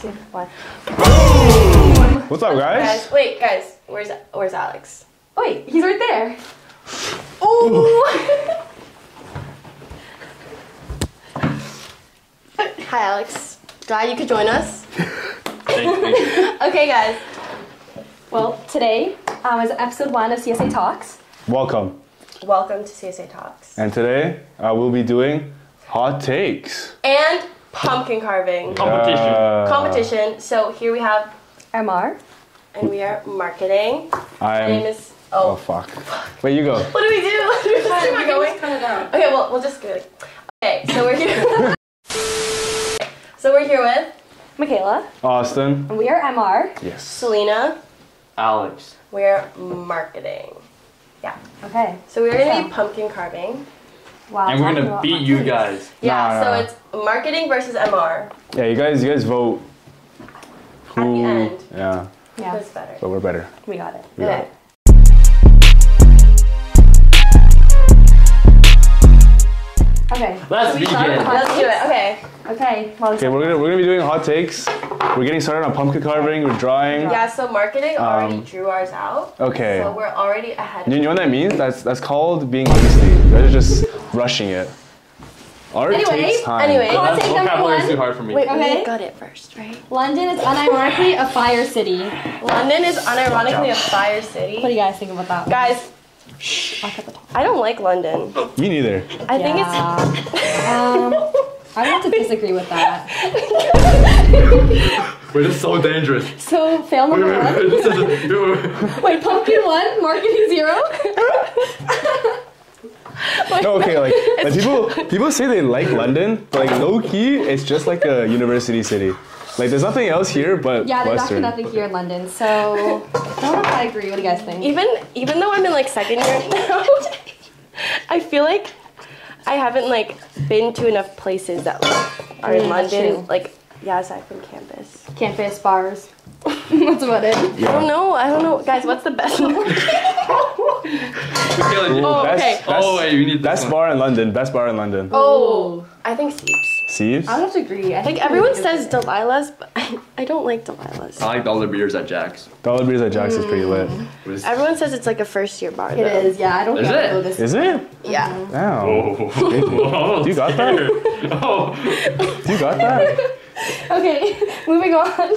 two, one. What's up, guys? Guys, wait, guys, where's where's Alex? Oh, wait, he's right there. Ooh. Hi, Alex. Glad you could join us. Thank, thank you. Okay, guys. Well, today um, is episode one of CSA Talks. Welcome. Welcome to CSA Talks And today uh, we'll be doing hot takes. and pumpkin carving Competition. Uh, competition. So here we have, MR. and we are marketing. My name is. Oh Oh, fuck. Wait, you go. what do we do? What do we do? Am I going? Okay, well, we'll just go. Okay, so we're here. so we're here with Mikayla. Austin. And we are MR. Yes. Selina. Alex. We're marketing. Yeah. Okay. So we're gonna be pumpkin carving. Wow. And we're gonna beat hot you guys. Yeah. Nah, so nah. it's marketing versus MR. Yeah, you guys, you guys vote. At the end. Yeah, Yeah, Who's better? but we're better. we got it. We got Okay. it. Okay. Let's so we start begin. with hot Let's do it. takes. Okay. Okay. Well, Okay, we're gonna we're gonna be doing hot takes. We're getting started on pumpkin carving. We're drawing. Yeah. So marketing already Um, drew ours out. Okay. So we're already ahead. You know what that means? That's that's called being hasty. You guys are just rushing it. Art Anyway, takes time. anyway. Hot That's take number vocabulary is one. too hard for me. Wait, Okay. we got it first, right? London is unironically a fire city. London is unironically a fire city. What do you guys think about that? Guys, I'll cut the top. I don't like London. Me neither. I think it's. um, I have to disagree with that. We're just so dangerous. So, fail number one. This is- Wait, pumpkin one, marketing zero. No, okay, like, like people people say they like London, but like low key, it's just like a university city. Like there's nothing else here but Yeah, there's actually Western. nothing here in London. So, I don't know if I agree. What do you guys think? even even though I'm in like second year now, I feel like I haven't like been to enough places that like, are in Mm, London. true. Like yeah, aside from campus. Campus bars. That's about it. I don't know. I don't know, guys. What's the best? one? Okay, Oh, best, okay. Best, Oh, wait, you need best one. bar in London. Best bar in London. oh, I think Ceeps. Sieves? I would have to agree. I Like think everyone says do. Delilah's, but I, I don't like Delilah's. I like dollar beers at Jack's. Dollar Beers at Jack's is pretty mm. lit. Was- Everyone says it's like a first year bar. It though. is. Yeah, I don't Is think it? know this. Is it? Yeah. Wow. Oh. Do you got that? Oh. Do you got that? Okay, moving on.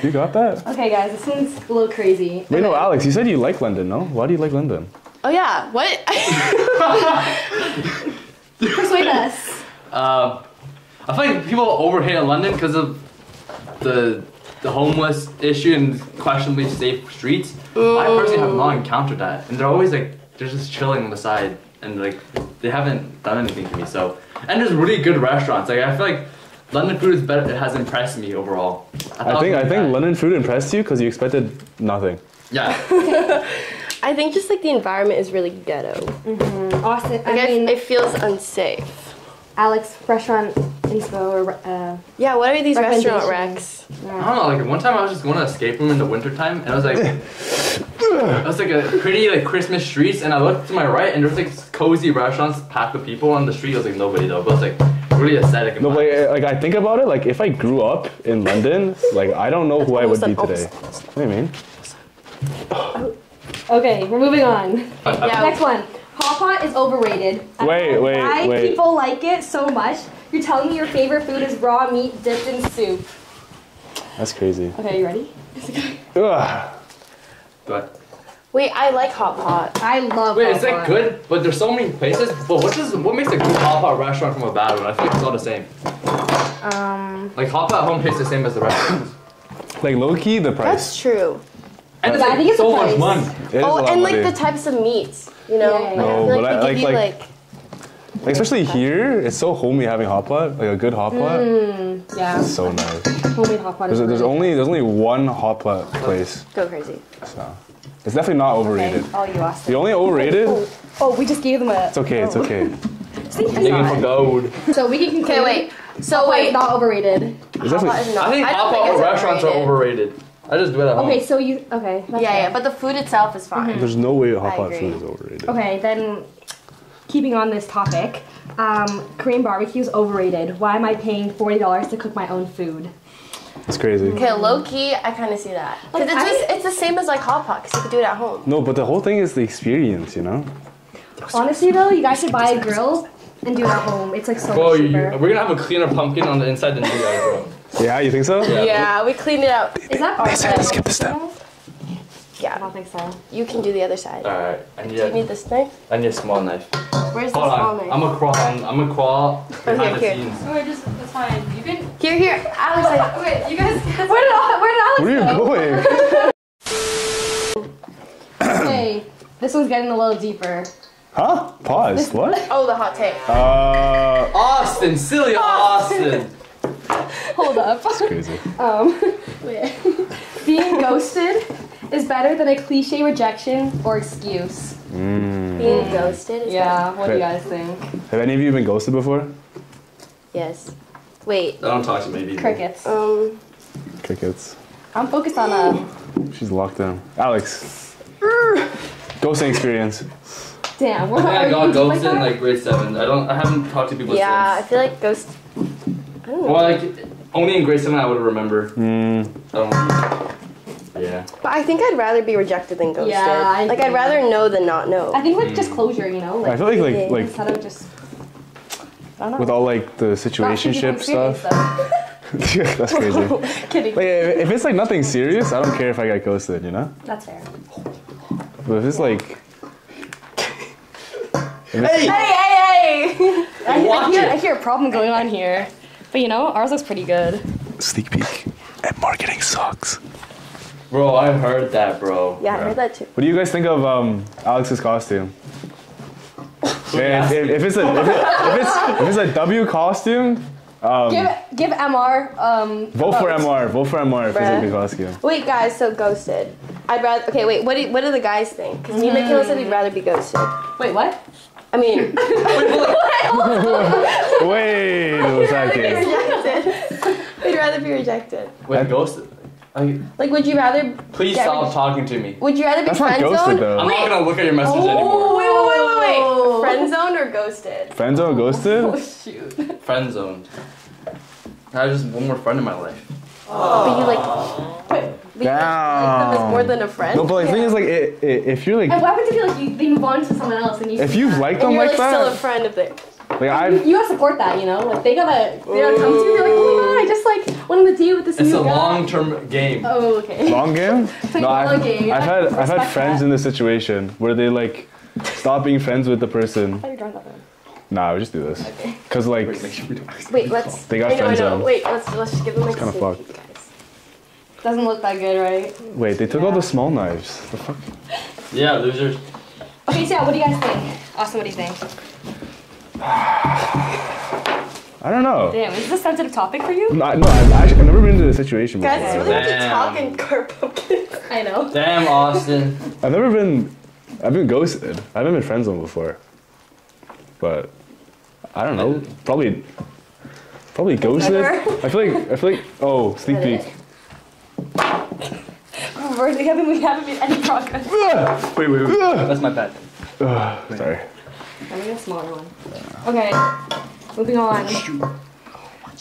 Do you got that? Okay, guys, this one's a little crazy. Wait, no, Alex, you said you like London, no? Why do you like London? Oh yeah. What? Persuade us. Um, I feel like people overhate London because of the the homeless issue and questionably safe streets. I personally have not encountered that, and they're always like they're just chilling on the side, and like they haven't done anything to me. So, and there's really good restaurants. Like I feel like London food is better. It has impressed me overall. I thought think I think bad. London food impressed you because you expected nothing. Yeah. I think just like the environment is really ghetto. Austin, Like I mean, it feels unsafe. Alex, restaurant inspo or uh, Yeah. What are these restaurant Recommendations. wrecks? I don't know. Like one time, I was just going to escape room in the wintertime, and I was like, it was like a pretty like Christmas streets, and I looked to my right, and there was like cozy restaurants packed with people on the street. I was like nobody though, but it was like really aesthetic. and No, fun. like, like I think about it, like if I grew up in London, like I don't know who I would be today. What do you mean? Oh, okay, we're moving on. Uh, uh, yeah. Next one. Hot pot is overrated. I Wait, wait, why wait. people like it so much. You're telling me your favorite food is raw meat dipped in soup. That's crazy. Okay, you ready? Ugh. But Wait, I like hot pot. I love wait, hot is that pot. good? But there's so many places. But what does what makes a good hot pot restaurant from a bad one? I feel like it's all the same. Um, Like hot pot at home tastes the same as the restaurants. Like low key, the price. That's true. And it's Yeah, I think it's so much price. money. It is a oh, lot and of like money. the types of meats. You know, Yeah, yeah, like, yeah. I No, feel but I- like- you like- like Like especially here, it's so homey having hot pot, like a good hot pot. yeah. It's so nice. Homemade hot pot is There's, there's only there's only one hot pot place, go crazy. so it's definitely not Okay. overrated. Oh, you asked The it. only overrated, Oh, oh, we just gave them a. it's okay, it's okay. See, I Digging for gold. So we can conclude. Okay, wait. So Hot wait, not overrated. It's hot pot definitely is not. I think don't hot think restaurants are overrated. I just do it at home. Okay, so you okay? that's Yeah, fair. yeah, but the food itself is fine. there's no way hot I pot food is overrated. Okay, then keeping on this topic, um, Korean barbecue is overrated. Why am I paying forty dollars to cook my own food? It's crazy. Okay, low key, I kind of see that. Because Like, it's, I- just, it's the same as like hot pot, 'cause you could do it at home. No, but the whole thing is the experience, you know? Honestly though, you guys should buy a grill and do it at home. It's like so Bro, much you, cheaper. we're gonna have a cleaner pumpkin on the inside than you guys, bro. Yeah, you think so? Yeah. Yeah, we cleaned it out. Is that They said to skip the step. I don't think so. you can do the other side. Alright, I need Do you need this knife? I need a small knife. Where's Hold the small on, knife? I'm gonna crawl on, I'm gonna crawl behind here, the here. scenes. Oh, just that's fine. You can. Here, here, Alex, like, Wait, you guys. Where did Al- where did Alex Where are you going? Hey, this one's getting a little deeper. Huh? Pause. What? oh, the hot take. Uh, Austin, silly Austin! Hold up. That's crazy. Um, wait. Being ghosted is better than a cliche rejection or excuse. Mm. Being ghosted is Yeah, what do you guys think? Have any of you been ghosted before? Yes. Wait, I don't talk to many people. Crickets. um, Crickets. I'm focused on uh. She's locked down. Alex. Ghosting experience. Damn, what I think I you got like ghosted in like grade seven. I don't, I haven't talked to people since. yeah, I feel like ghost. I don't know. Well, like, only in grade seven I would remember. Mm, I don't Yeah. But I think I'd rather be rejected than ghosted. Yeah, I like, I'd agree. rather know than not know. I think like just closure, you know, I like feel like like like instead of just. I don't know. with all like the Not speaking situationship experience, stuff. That's crazy. Kidding. Like if if it's like nothing serious, I don't care if I get ghosted, you know. That's fair. But if it's like hey, hey, hey! I, I, Watch hear, it. I hear a problem going on here, but you know, ours looks pretty good. sneak peek, and marketing sucks. Bro, I heard that, bro. yeah, I heard that too. What do you guys think of um, Alex's costume? Yeah. if, if, if it's a if, it, if it's if it's a W costume, um, Give give Mr. Um. vote for MR. Vote for MR if it's a good costume. Wait, guys, so ghosted. I'd rather. Okay, wait. What do what do the guys think? Because me and Mikayla said we'd rather be ghosted. Wait, what? I mean, Wait a be second. rejected. we'd rather be rejected. Wait, ghosted. Like, Like, would you rather? please get stop re- talking to me. Would you rather be That's not friend ghosted zoned? though. I'm not gonna look at your message Oh, anymore. wait, wait, wait, wait, Oh. wait. Friend zoned or ghosted? Friends or ghosted? Oh shoot. Friend zoned. I have just one more friend in my life. But you like, but you like them as Damn. more than a friend. No, but like, the thing is, like, i i if you're And like, what happens if you like you, they move on to someone else and you? if you've liked and them you're like like still a that, friend of theirs. like You, I've, you gotta support that, you know. Like they gotta, they gotta come to you. They're like, oh my god, I just like went on the date with this It's new a long-term game. Oh, okay. long game. Like No, long I've, game. I've had I've had friends that. in this situation where they like stop being friends with the person. I thought you drawing that one. Nah, we just do this. Okay. Cause like, Wait, make sure we don't. Wait, let's. They got I know, I friend Wait, let's let's just give them like It's kinda a sneak fucked. guys. Doesn't look that good, right? wait, they took all the small knives. The fuck? Yeah, losers. Okay, so yeah, what do you guys think? Austin, what do you think? I don't know. Damn, is this a sensitive topic for you? No, I- no I've actually I've never been into a situation before. Guys, it's really hard to Damn. talk in car pumpkins. I know. Damn, Austin. I've never been. I've been ghosted. I haven't been friend zoned before. But I don't know. Probably. Probably ghosted. Never. I feel like I feel like oh sneak Is that peek. We're, we haven't we haven't made any progress. Ugh, Wait, wait, wait. That's my bad. Sorry. Let me get a smaller one. Okay, moving on.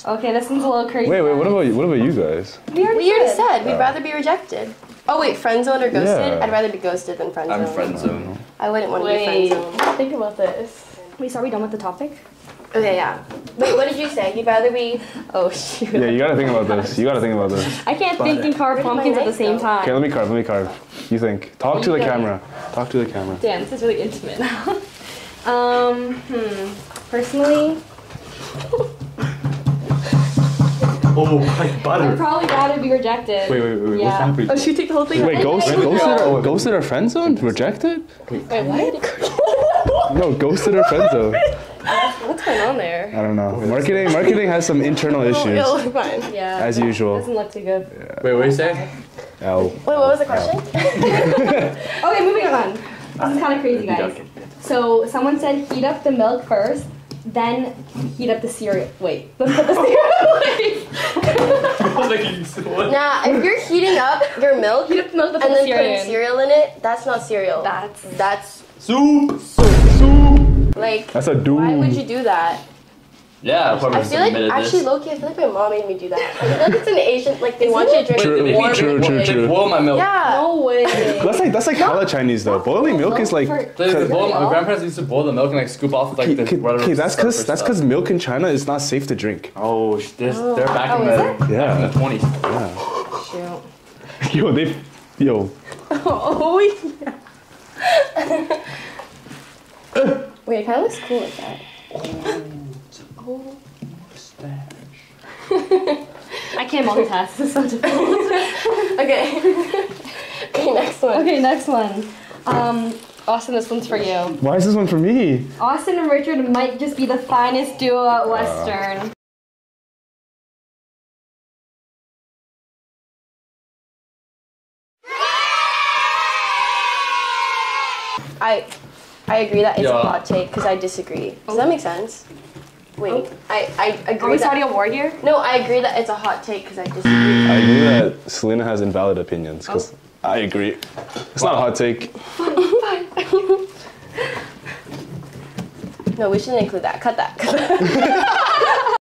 Okay, this one's a little crazy. Wait, wait. What about you? What about you guys? We already, We already said. said we'd rather be rejected. Oh wait, friend zone or ghosted? Yeah. I'd rather be ghosted than friend zone. I'm friend zone. I wouldn't want to be friend Wait, zone. think about this. Wait, so are we done with the topic? Okay, yeah. Wait, what did you say? You'd rather be? Oh shoot. Yeah, you gotta think about this. You gotta think about this. I can't think and carve Where did my pumpkins at the same go? time. Okay, let me carve. Let me carve. You think? Talk to the You go. camera. Talk to the camera. Damn, this is really intimate. Now. Um, hmm. Personally, Oh, like I'd butter. probably rather be rejected. Wait, wait, wait. wait. Yeah. What's happening? Oh, should we take the whole thing? Wait, ghosted, Wait, ghosted, wait, or, wait. ghosted or friend zone? Rejected? Wait, what? No, ghosted or friend zone. What's going on there? I don't know. Marketing, marketing has some internal issues, It'll look fine. Yeah. as usual. Doesn't look too good. Wait, what are you saying? L. Wait, what was the question? Okay, moving on. This is kind of crazy, guys. So someone said heat up the milk first, then heat up the cereal. Wait, let's put the cereal. away. Nah, if you're heating up your milk heat up the milk, and then cereal putting in. cereal in it, that's not cereal. That's- that's Soup. Soup. soup. like. That's a dude. Why would you do that? Yeah, I whoever feel like submitted actually this. low-key, I feel like my mom made me do that. I feel like it's an Asian like they want you to drink True, warm. they- true, they- true, they true. boil my milk. Yeah. No way. That's like that's like hella Chinese though. Boiling milk is like. For- They, they boil, my grandparents used to boil the milk and like scoop off like the Okay, whatever. okay, that's because that's because milk in China is not safe to drink. Oh, sh- this, oh. they're back Oh, in the it? back in Yeah. the twenties. Yeah. Shoot. Yo, they, yo. Oh yeah. Wait, it kind of looks cool like that. Oh, I can't multitask. This is so difficult. Okay. okay, next one. okay, next one. Um, Austin, this one's for you. Why is this one for me? Austin and Richard might just be the finest duo at Western. I I agree that it's Yeah. a hot take because I disagree. Does that make sense? Wait, oh. I, I agree. Are we starting a war here? No, I agree that it's a hot take because I disagree. I agree that Selina has invalid opinions because oh. I agree. It's not a hot take. No, we shouldn't include that. Cut that. Cut that.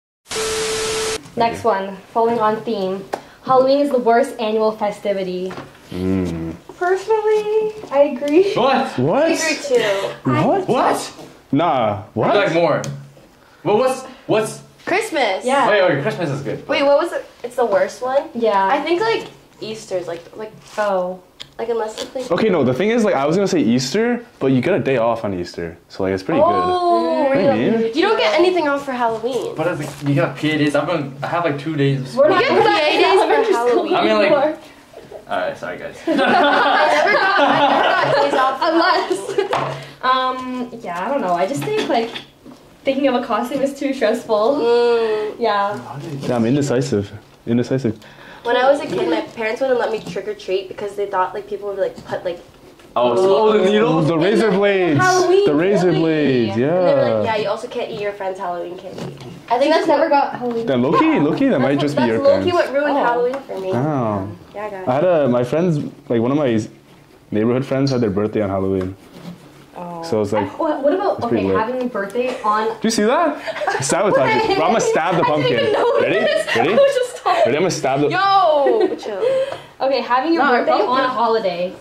Next one, following on theme. Halloween is the worst annual festivity. Hmm. Personally, I agree. What? What? I agree too. What? What? Nah. I'd like more. Well, what's what's? Christmas. Yeah. Wait, wait, Christmas is good. Wait, what was it? It's the worst one. Yeah. I think like Easter's like like oh. like unless it's like. Okay, no. The thing is, like, I was gonna say Easter, but you get a day off on Easter, so like, it's pretty Oh, good. really? Maybe. You don't get anything off for Halloween. But I think you got PA days. I'm gonna I have like two days. We're You not get PA days for Halloween. I mean, like- All right, sorry guys. I never got I never got days off. Unless. um. Yeah. I don't know. I just think like thinking of a costume is too stressful. Mm. Yeah. Yeah, I'm indecisive. Indecisive. When I was a kid, my parents wouldn't let me trick or treat because they thought like people would like put like. Oh, so, oh, the needles. the razor blades. Halloween The razor candy. blades. And like, yeah, Yeah. you also can't eat your friend's Halloween candy. I I think think that's that's never got Halloween. Then Loki, Loki, that might just be that's your low-key parents. what ruined Oh. Halloween for me. Oh. Yeah, guys. I had a my friends like one of my neighborhood friends had their birthday on Halloween, so it was like, What, what about pretty okay lit. having a birthday on? do you see that? Sabotage it. I'm gonna stab the I didn't even pumpkin. Ready? Ready? I was just talking. Ready? I'm gonna stab the. Yo, chill. Okay, having your No, birthday on a holiday.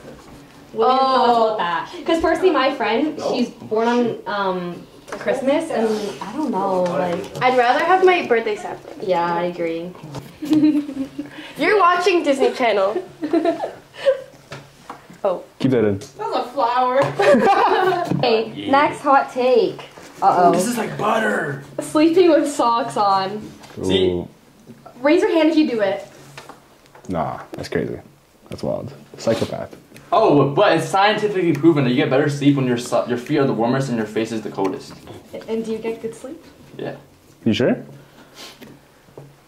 What are your Oh. thoughts about that? Because personally, my friend, she's born on um, Christmas, and I don't know, like, I'd rather have my birthday separate. yeah, I agree. You're watching Disney Channel. Keep that in. That was a flower. Okay, Yeah. next hot take. Uh oh. This oh. is like butter. Sleeping with socks on. See? Ooh. Raise your hand if you do it. Nah, that's crazy. That's wild. Psychopath. Oh, but it's scientifically proven that you get better sleep when your so- your feet are the warmest and your face is the coldest. And do you get good sleep? Yeah. You sure?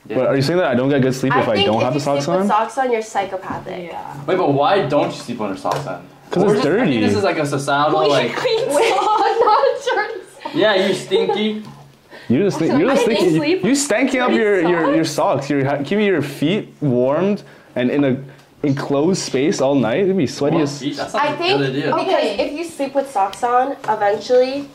Yeah. But are you saying that I don't get good sleep if I, think don't if have the socks on? If you sleep with on? socks on, you're psychopathic. Yeah. Wait, but why don't you sleep under socks on? 'Cause Or it's just- I think dirty. this is like a societal like. clean sock, not a dirty sock. Yeah, you stinky. You're just think you're I just didn't thinking sleep you stanking up dirty your, your your socks? socks. You're keeping your feet warmed and in a enclosed space all night. It'd be sweaty as. Feet, That's not I a think good idea. because Okay. if you sleep with socks on, eventually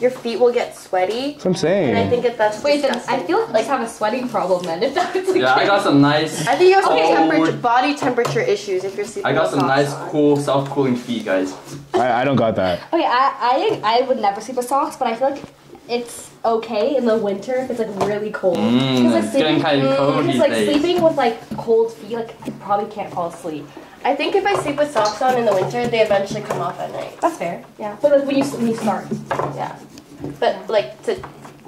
your feet will get sweaty. That's what I'm saying. And I think that that's Wait, then. I feel like I have a sweating problem then. If that's the Yeah, I got some nice. I think you have some Okay. temperature, body temperature issues if you're sleeping I got with some socks nice, on. cool, self-cooling feet, guys. I, I don't got that. Okay, I, I I would never sleep with socks, but I feel like it's okay in the winter if it's like really cold. Mmm, like it's getting kind of cold Because like days. sleeping with like cold feet, like I probably can't fall asleep. I think if I sleep with socks on in the winter, they eventually come off at night. That's fair. Yeah. But like when you when you start. Yeah. But like to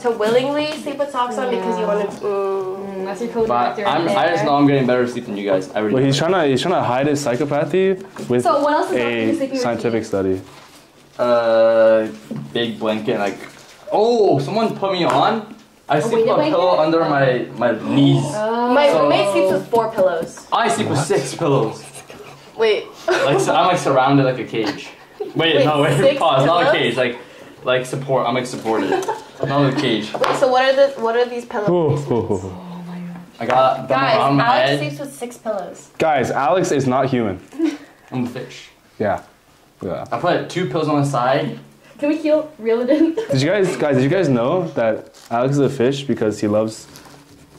to willingly sleep with socks on because you want to. Mm, that's your code But director. I'm, right I just know I'm getting better sleep than you guys. I really. But he's trying to he's trying to hide his psychopathy with So what else is up with you a with scientific study. Uh, big blanket like. Oh, someone put me on. I sleep weighted with a pillow under my my knees. Oh. My So- roommate sleeps with four pillows. I sleep with six pillows. Wait. Like so I'm like surrounded like a cage. Wait, Wait, no, wait, six pause. Not a cage. Like, like support. I'm like supported. not a cage. Wait, so what are the what are these pillows? Oh, placements? oh, oh. I got them Guys, on my Alex head. sleeps with six pillows. Guys, Alex is not human. I'm a fish. Yeah. Yeah. I put two pills on the side, Can we heal reel it in? Did you guys, guys, did you guys know that Alex is a fish because he loves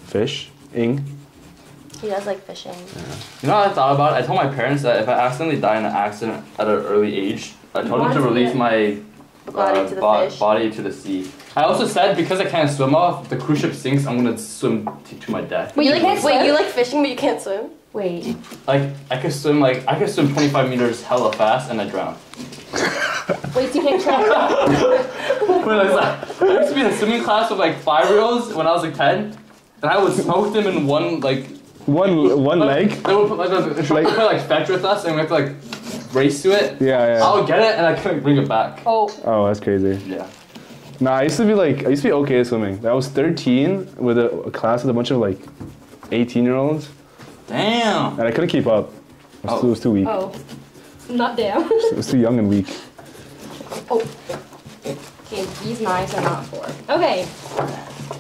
fish? Ing. He does like fishing. You know what I thought about? it? I told my parents that if I accidentally die in an accident at an early age, I told them to release my Body uh, to the bo- fish. body to the sea. I also said because I can't swim off, the cruise ship sinks, I'm gonna swim t- to my death. Wait, you you like can't wait, swim? you like fishing but you can't swim? Wait. Like I could swim like I could swim 25 meters hella fast and I drown. Wait, you can't try. When I, was like, I used to be in a swimming class with like five year olds when I was like 10, and I would smoke them in one like. One one leg. They would put like a instructor Like- put like fetch with us and we had to like race to it. Yeah, yeah. I would get it and I couldn't bring it back. Oh. Oh, that's crazy. Yeah. Nah, I used to be like, I used to be okay at swimming. I was 13 with a, a class with a bunch of like 18 year olds, Damn. and I couldn't keep up. I was, Oh. too, it was too weak. Oh. Not damn. It was too young and weak. Oh. Okay, these knives are not for. Okay.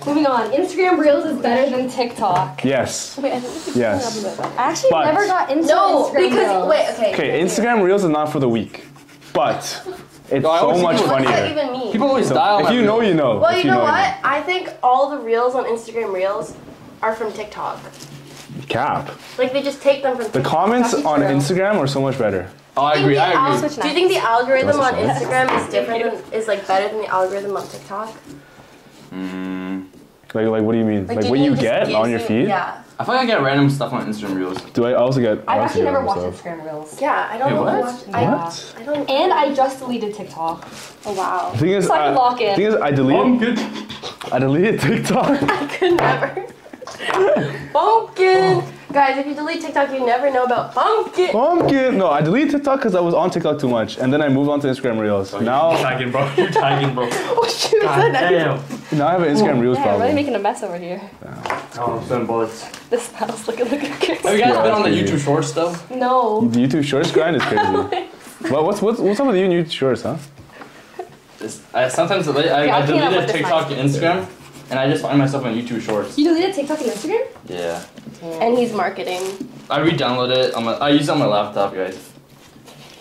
Moving on. Instagram Reels is better than TikTok. Yes. Wait, I think Yes. I actually But- never got into No, Instagram because Reels. wait, okay. Okay, Instagram Reels is not for the weak, but it's No, so always much think What does that funnier. even mean? People always So, die on if you know, you know. well, If you know what? know. I think all the reels on Instagram Reels are from TikTok. Cap. Like they just take them from The TikTok. comments on true. Instagram are so much better. Oh, I agree. I agree. Do you think the algorithm on Instagram is different than, is like better than the algorithm on TikTok? Mm, Like, like, what do you mean? Like, do what think you just get gives on your you- feed? Yeah. I feel like I get random stuff on Instagram reels. Do I also get? I I've also actually get never other watched stuff. Instagram Reels. Yeah, I don't Wait, really what? watch. I, What? I don't. And I just deleted TikTok. Oh wow. The thing is, So I can uh, I, lock in. thing is, I deleted, I deleted TikTok. I could never. Pumpkin. Guys, if you delete TikTok, you never know about pumpkin. Pumpkin. No, I deleted TikTok because I was on TikTok too much, and then I moved on to Instagram Reels. Oh, now You Now, tagging, bro. You're tagging, bro. Oh shoot! God that- damn. now I have an Instagram Reels Yeah, I'm really making a mess over here. Oh, I'm sending bullets. This house looking looking Have you guys Yeah, been on the crazy. YouTube Shorts though? No. The YouTube Shorts grind is crazy. well, what's what's what's up with you and YouTube Shorts, huh? It's, I, sometimes I, I, Yeah, I I'll clean up deleted TikTok and Instagram, and I just find myself on YouTube Shorts. You deleted TikTok and Instagram? Yeah. And he's marketing. I re-download it. On my, I use it on my laptop, guys.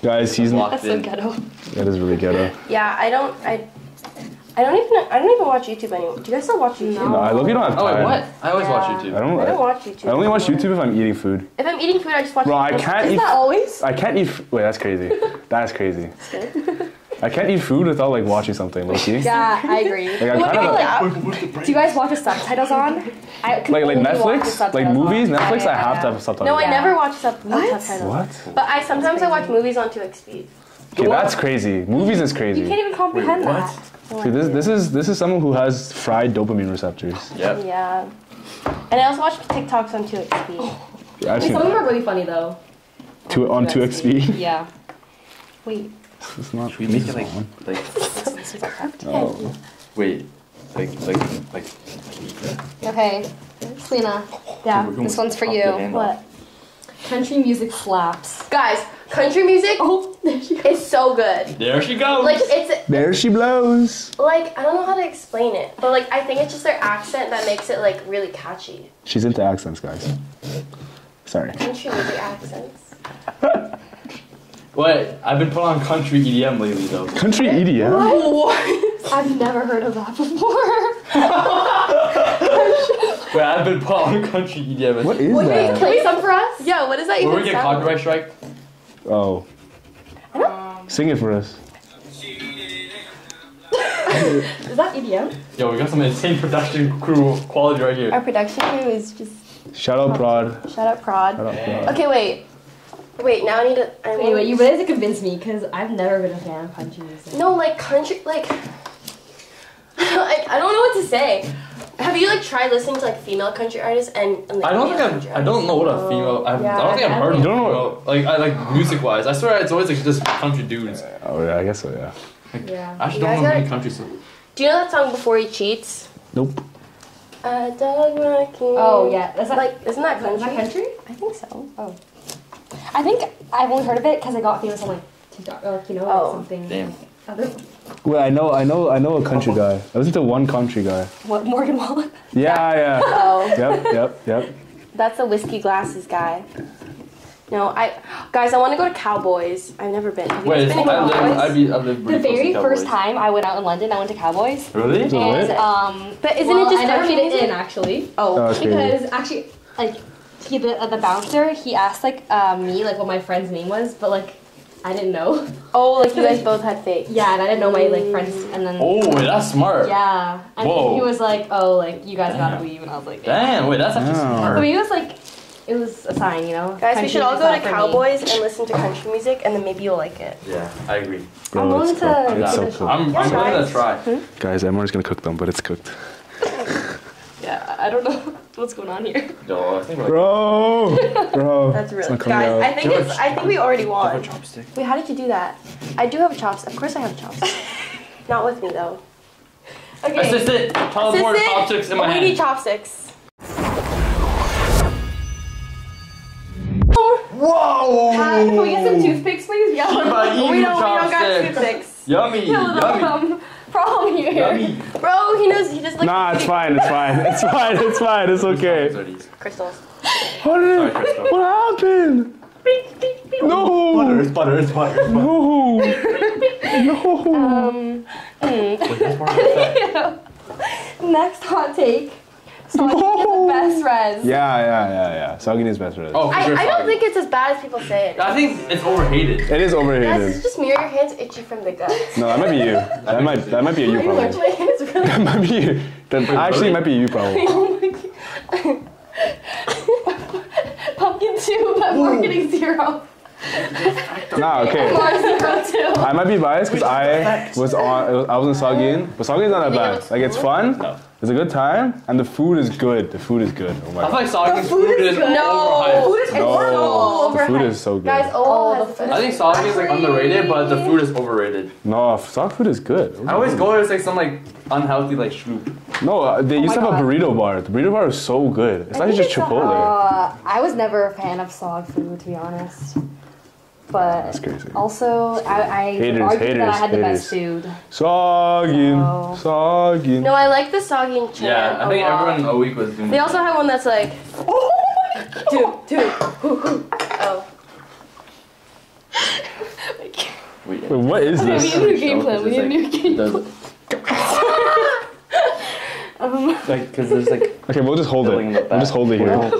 Guys, he's Locked That's so in. ghetto. that is really ghetto. Yeah, I don't. I. I don't even. I don't even watch YouTube anymore. Do you guys still watch YouTube? No. No, I look, you don't have time. Oh wait, what? I always watch Yeah. I YouTube. don't. I don't watch YouTube. I only watch anymore. YouTube if I'm eating food. If I'm eating food, I just watch. Bro, I can't Is eat. that always? I can't eat. Wait, that's crazy. That's crazy. I can't eat food without like watching something. Like, see? Yeah, I agree. Like, I What kind about, of like, uh, do you guys watch with subtitles on? I like like only watch with Netflix, like movies. on. Netflix, Yeah, I have yeah, to have subtitles. No, I Yeah. never watch sub- What? subtitles. What? But I sometimes I watch movies on 2x speed. Okay, that's crazy. Movies is crazy. You can't even comprehend what? that. See, this this is this is someone who has fried dopamine receptors. Yep. Yeah. And I also watch TikToks on 2x speed. Yeah, I've Some seen of them are really funny though. two on two XP. Yeah. Wait. It's not. Should we make it like this is like one. Oh. wait like like like Okay. Selina. Yeah, We're this one's for you. What? Country music slaps. Guys, country music Oh, there she is so good. there she goes. Like it's There she blows. like I don't know how to explain it, but like I think it's just their accent that makes it like really catchy. She's into accents, guys. Sorry. Country music accents. What? I've been put on country EDM lately though. Country EDM. What? I've never heard of that before. Wait, I've been put on country EDM. What is Can you that? play some for us? Yeah, what does that Will even we get sound? copyright strike? Oh. Sing it for us. Is that EDM? Yo, we got some insane production crew quality right here. Our production crew is just Shout out Prod. shut up, prod. Shout out Prod. Okay, wait. Wait, now I need to. I Anyway, you really have to convince me because I've never been a fan of country music. No, like country, like. like I don't know what to say. Have you like tried listening to like female country artists and? and like, I don't think country I've, I don't know what a female. Oh, I've, Yeah, I don't think I've heard of You don't know- female- like I like music wise. I swear it's always like just country dudes. Oh yeah, I guess so. Yeah. Yeah. I actually don't guys know any country songs. Do you know that song "Before He Cheats"? Nope. A dog barking. Oh yeah, is that Like, isn't that country? Is that country? I think so. Oh. I think I've only heard of it because I got famous on like TikTok, or, like you know, like Oh. something. Damn. Other. Well, I know, I know, I know a country guy. I listen to one country guy. What Morgan Wallen? Yeah, yeah. Oh, Yep, yep, yep. that's the whiskey glasses guy. No, I guys, I want to go to Cowboys. I've never been. Have you Wait, guys I been to live, Cowboys? I'd be, I live The pretty close very to first Cowboys. time I went out in London, I went to Cowboys. Really? So And what? um, But isn't well, it just I never country made it music? in actually. Oh, Oh, that's crazy. Because actually, like, he the uh, the bouncer, he asked like uh, me like what my friend's name was, but like I didn't know. oh, like you guys both had fake. Yeah, and I didn't know my like friends, and then Oh, wait, that's smart. yeah, and Whoa. he was like, oh, like you guys gotta leave, and I was like, Damn, wait, that's actually Damn. I smart. mean, it was like, it was a sign, you know. Guys, we should all go to for me. Cowboys and listen to country music, and then maybe you'll like it. Yeah, I agree. I'm Bro, willing it's to cooked. It's so a cooked. shot. I'm, Yeah, I'm willing guys. to try. Guys, Emmer's gonna cook them, but it's cooked. Yeah, I don't know what's going on here. No, I think like. Bro, bro. That's really guys. out. I think Give it's. a I think we already Have won. a chopstick. Wait, how did you do that? I do have chops. Of course, I have chops. Not with me though. Okay. Assistant, teleport Assistant, chopsticks in my we hand. need chopsticks. Whoa! Uh, can we get some toothpicks, please? Yeah. Talk about eating we don't. We don't got toothpicks. Yummy, Yeah, yummy, um, problem here. yummy. Bro, he knows. He just like. Nah, it's fine. It's fine. It's fine. It's fine. It's okay. Crystals. What, Sorry, Crystal. what happened? No. Butter, it's butter, it's butter. It's butter. No. No. Um, Wait, that's part of the effect. next hot take. So I think No. it's the best res. Yeah, yeah, yeah, yeah. Soggy is best friend. Oh, for I, sure, I don't think it's as bad as people say it. I think it's overhated. It is Guys, overhated. it's just me. Your hands itchy from the gut. No, that might be you. That might that might be a you problem. My hands really. That might be you. That actually really? might be a you problem. Oh my god. Pumpkin two, but marketing zero. Nah, okay. Mars zero two. I might be biased because I was on. I was in Saugeen, but Saugeen's not that bad. Like it's fun. No. It's a good time, and the food is good. The food is good. Oh my I feel god. like Saugeen's food food is is good. No. overhyped. It's No, so the food is so good. Guys, oh, Oh, the the food. I think Soggy is like underrated, but the food is overrated. No, Sog food is good. I always go there, it's like some like unhealthy like soup. No, uh, they used to have a burrito bar. The burrito bar is so good. It's I actually just it's, Chipotle. Uh, I was never a fan of sog food, to be honest. But That's crazy. also, I, I Haters, argued that I haters, had the best haters. food. Saugeen, No. Saugeen. No, I like the soggy and chant Yeah, I a think lot. everyone a week was doing They also have one that's like. Two, two, hoo, hoo. Oh. Wait, Wait, what is We this? We need a new game plan. We need a new game plan. Um, Like, cause there's like. Okay, we'll just hold it. Filling in the We'll just hold it here.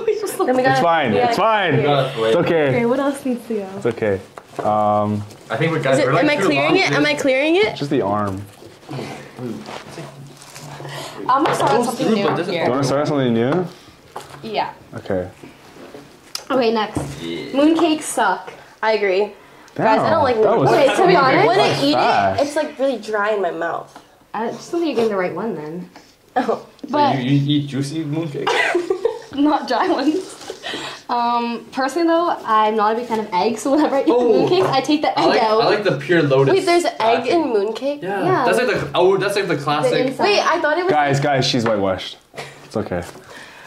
Then we gotta, It's fine. we gotta- It's fine. It's okay. okay, what else needs to go? It's okay. Um, I think we're guys. Is it, we're like am I clearing it? Am I clearing it? just the arm. I'm gonna start Goes something new but doesn't Do you want to start something new? Yeah. Okay. Okay, next. Yeah. Mooncakes suck. I agree. Damn, Guys, I don't like that mooncakes. Okay, to be honest- When I eat fast. it, it's like really dry in my mouth. I just don't think you're getting the right one then. Oh. But you, you eat juicy mooncake? not dry ones. Um, personally though, I'm not a big fan of eggs, so whenever I eat Oh. mooncakes, I take the I egg like, out. I like the pure lotus. Wait, there's egg backing. in mooncake? Yeah. Yeah. That's like the oh, that's like the classic. inside. Wait, I thought it was. Guys, guys, she's whitewashed. It's okay.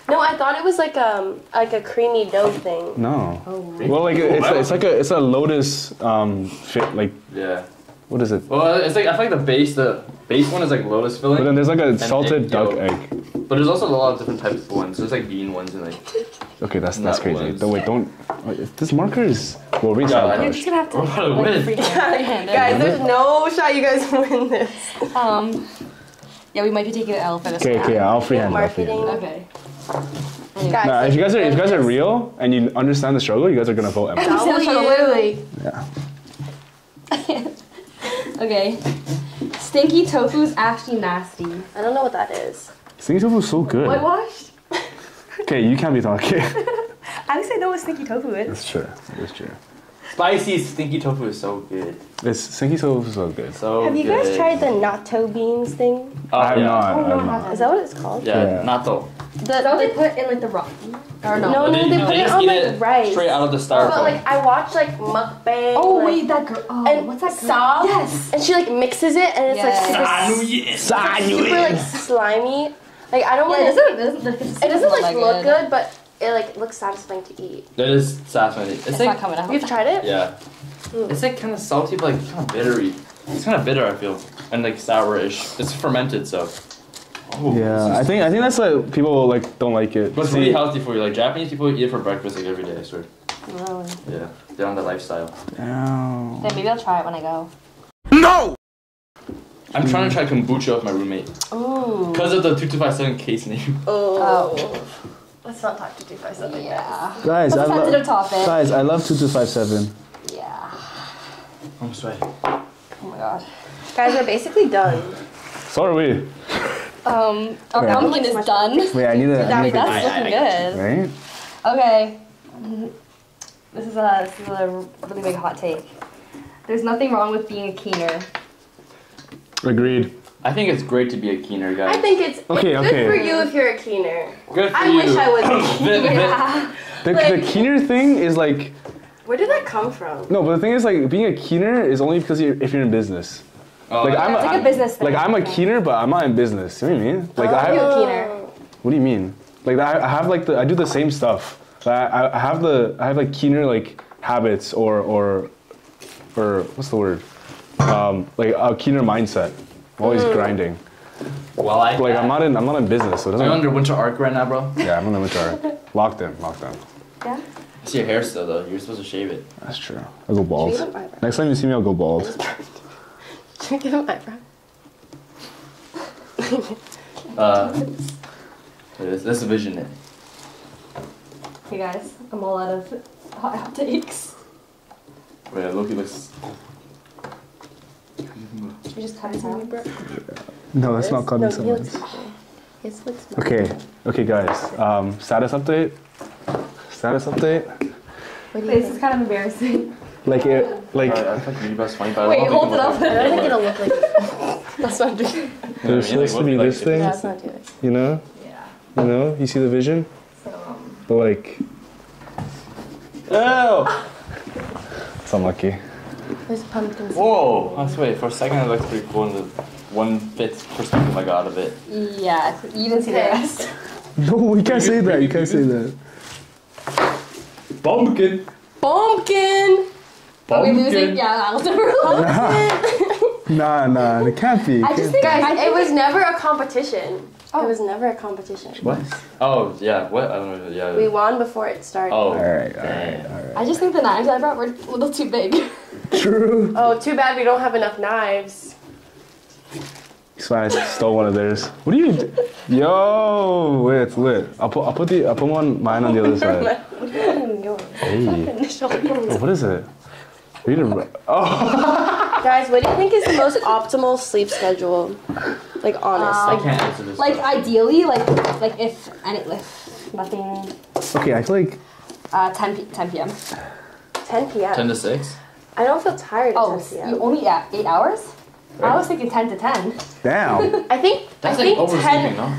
No, I thought it was like um like a creamy dough thing. No. Oh. Well, like it's, it's like a it's a lotus um fit like yeah. What is it? Well, it's like I feel like the base the base one is like lotus filling. But then there's like a salted egg duck yolk. egg. But there's also a lot of different types of ones. There's like bean ones and like. Okay, that's that's Nut crazy. ones. Don't wait, don't. wait, This marker is well, read Yeah, I know. You're just gonna have to We're about to like, win. freehand, freehand it. Guys, there's no shot you guys win this. Um, yeah, we might be taking an L for this Okay, one. okay, I'll freehand. I'll Marketing. freehand. Okay. Guys, Nah, if you guys are if you guys are real and you understand the struggle, you guys are gonna vote Emma. W. Literally. Yeah. Okay. Stinky tofu is actually nasty. I don't know what that is. Stinky tofu is so good. Whitewashed? Okay, you can't be talking. At least I know what stinky tofu is. That's true. That's true. Spicy stinky tofu is so good. This stinky tofu is so good. So Have you good. guys tried the natto beans thing? Uh, oh, I have yeah. not. I oh, no, have not not. Is that what it's called? Yeah, Yeah. natto. The, Is that what they put in like the rock? Or no? No, oh, no, they put it on like it rice. straight out of the styrofoam. But like I watch like mukbang. Oh like, wait, that girl. Oh, and what's that girl? sauce. Yes. And she like mixes it and it's Yes. like super, super like slimy. Like I don't Yeah, want it doesn't. It doesn't, the It doesn't like that look good, but it like looks satisfying to eat. It is satisfying. It's, It's like not coming out. You've tried it? yeah, hmm. it's like kind of salty, but like kind of bittery. It's kind of bitter, I feel, and like sourish. It's fermented, so. Oh, Yeah, I think I think that's like people like don't like it. But it's really healthy for you. Like Japanese people eat it for breakfast like every day. I swear. Really? Yeah, they're on the lifestyle. Ow. Then maybe I'll try it when I go. No. I'm trying to try kombucha with my roommate Ooh. because of the two two five seven case name. Oh. oh. Let's not talk to 257 Yeah. Guys, I That's a love. sensitive topic. Guys, I love two two five seven. Yeah. I'm sweaty. Oh my god. Guys, we're basically done. So are we. Um, our Yeah. pumpkin is done. Wait, I need to. I need to that's looking good. right? Okay. This is a this is a really big hot take. There's nothing wrong with being a keener. Agreed. I think it's great to be a keener guy. I think it's, Okay, it's okay. good for you if you're a keener. good for I you. wish I was a The- the- Yeah. The, Like- the keener thing is like Where did that come from? no, but the thing is like being a keener is only because you're, if you're in business. Oh, Like I'm, It's like a I'm- business thing. Like I'm a keener, but I'm not in business. You know what I mean? Like I You're have, a keener. what do you mean? Like I, I have like the I do the same stuff. I, I I have the I have like keener like habits or or or what's the word? Um, like a keener mindset. I'm always grinding. well, I Like I'm not in I'm not in business, so it Are you doesn't. under winter arc right now, bro? Yeah, I'm in the winter. Locked in, locked in. Yeah. I see your hair still though. You're supposed to shave it. That's true. I'll go bald. Should we get an eyebrow? Next time you see me, I'll go bald. Should we give him eyebrow? Uh, this, this is vision it. Hey guys, I'm all out of hot hot takes. Wait, Loki looks. Should we just cut his out? No, that's not cutting no, he someone. His looks Okay, okay, guys. Um, status update. Status update. What do you Wait, this think? is kind of embarrassing. Like it, like I think maybe that's funny, but I Wait, don't hold think it up. I don't think it'll look like That's not true. there's Yeah, I mean, supposed to be like, this thing, Yeah, let's not do it. you know, Yeah. you know. You see the vision, So, um, but like, Oh! it's unlucky. There's pumpkins. Whoa! That's wait. For a second, it looked pretty cool. And the one fifth perspective I got of it. yeah, you didn't see the rest. No, you can't say that. You can't say that. Pumpkin. Pumpkin! Are we losing? Yeah, I'll never lose. Nah, nah, it can't be. It I just think Guys, I it was never a competition. Oh. It was never a competition. What? Oh yeah. What? I don't know. Yeah. We won before it started. Oh. All right, all dang. right, all right. I just think the knives I brought were a little too big. True. Oh, too bad we don't have enough knives. So I stole one of theirs. What do you? d- Yo, wait, it's lit. I'll put, I'll put the, I'll put one mine on the other side. Hey, oh, what is it? Read it. Oh, Guys, what do you think is the most optimal sleep schedule? Like honest, I like can't answer this. like question. ideally, like like if and it if nothing. okay. I feel like Uh, 10 p- 10 p.m. 10 p.m. ten to six. I don't feel tired at Oh, 10 p.m. you only yeah eight hours. I was thinking 10 to 10. damn. I think That's I like think oversleeping, 10. no?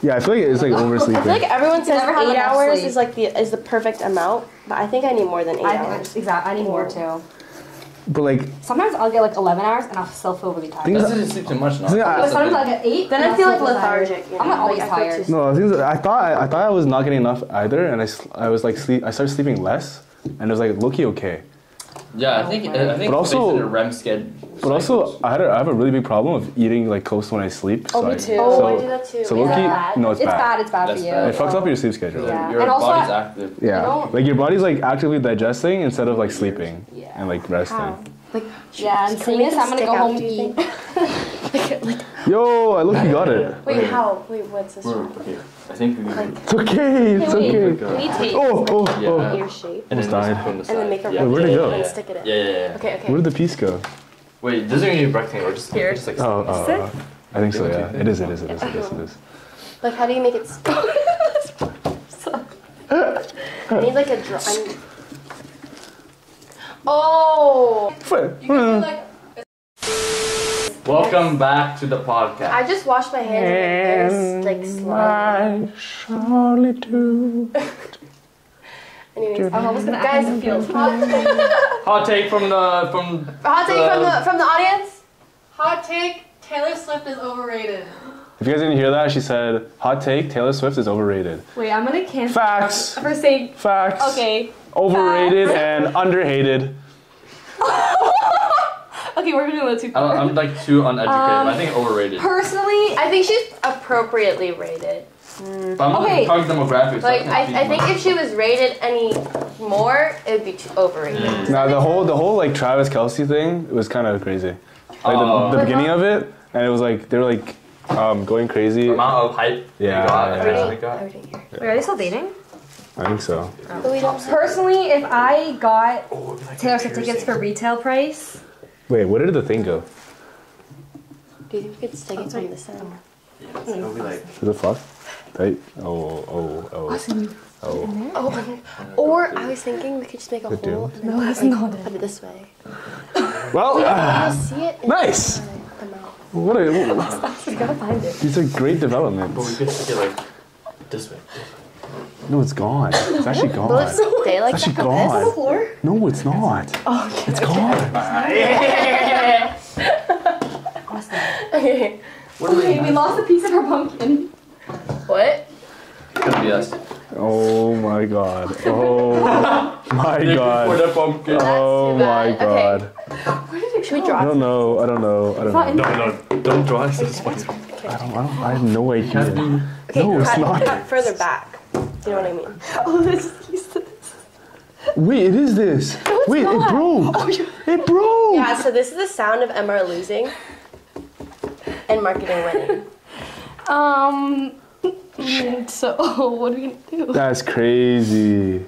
Yeah, I feel like it's like oversleeping. I oversleeping. feel like everyone says never eight hours sleep. is like the is the perfect amount, but I think I need more than eight I hours. exactly. I need more too. But like, Sometimes I'll get like 11 hours and I'll still feel really tired. Things- That's just sleep too much, no? Yeah, But sometimes thing. I'll get eight. Then I feel like lethargic. You know? I'm not always like, tired. no, things. I thought I, I thought I was not getting enough either, and I, I was like sleep. I started sleeping less, and it was like Loki okay. Yeah, I think I think But also- based on a REM schedule. But also, I had a, I have a really big problem of eating like close to when I sleep. Oh, so me I- too. So, Oh, I do that too. So Is Loki, bad? no, it's, It's bad. It's bad That's for you. bad. It fucks up your sleep schedule. Yeah. Your And also body's I- active. Yeah, like your body's like actively digesting instead of like sleeping Yeah. and like resting. How? Like, Yeah, and can seeing this, I'm gonna go home and to you eat. think? like, like, Yo, I look, you got it. wait, how? Wait, what's this? We're, okay, I think we Like, It's okay. It's Can we- okay. Like, uh, Can we take? Oh, oh, Yeah. oh. ear shape. and then Almost just died. put on the And then side. make a yeah. Wait, where'd it go? and stick it in. Yeah, yeah, yeah. Okay, okay. Where did the piece go? Wait, doesn't need rectangle. Just Here. Just like Oh, oh, Is oh. I think so. Yeah, it is. It is. It is. It is. It is. Like, how do you make it? St- I need like a dry. I'm... Oh, Welcome back to the podcast. I just washed my hands and my hair like slimy. Surely do. Anyways, I'm almost gonna guys, act like feels. Hot take from the from. hot take from the from the audience. Hot take: Taylor Swift is overrated. If you guys didn't hear that, she said, "Hot take: Taylor Swift is overrated." Wait, I'm gonna cancel. Facts. For saying Facts. okay. Overrated and underhated. Okay, we're gonna go too I don't- far. I'm like too uneducated. but I think overrated. Personally, I think she's appropriately rated. But I'm Okay. okay. talking demographics. Like can't I, I think if she was rated any more, it would be too overrated. Nah, the whole the whole like Travis Kelce thing it was kind of crazy. Like Oh. the, the beginning of it, and it was like they were like um, going crazy. The amount of hype Yeah, we got, yeah. everything got. Everything here. Wait, are they still dating? I think so. But. Personally, if I got Oh, like Taylor Swift tickets for retail price, Wait, where did the thing go? Do you think we could stick it from this end? It'll be like Is it fuck? Tight? Oh, oh, oh. Oh. Oh, or I was thinking we could just make a Good hole deal. and then No, that's like, not it. put it this way. Well, I ah, see it. Nice. the- the mouth. what a, we gotta find it. these are great but we could stick it like this way. No, it's gone. It's actually Will gone. it stay like It's that? actually gone. Floor? No, it's not. Oh, it's gone. Okay. What Okay, we lost a piece of her pumpkin. What? Could be us. Oh my god. Oh my god. the pumpkin. Oh too my bad. Okay. god. Where did it Should we draw I don't know. I don't know. I don't Not know. no, don't draw us this way. I don't, I don't. I have no idea. Okay, No, it's cut, not. cut further back. You know what I mean? Oh, this is used to this. Wait, it is this. Wait, not. it broke. It broke. Yeah, so this is the sound of MR losing and marketing winning. Um. So what are we gonna do? That's crazy.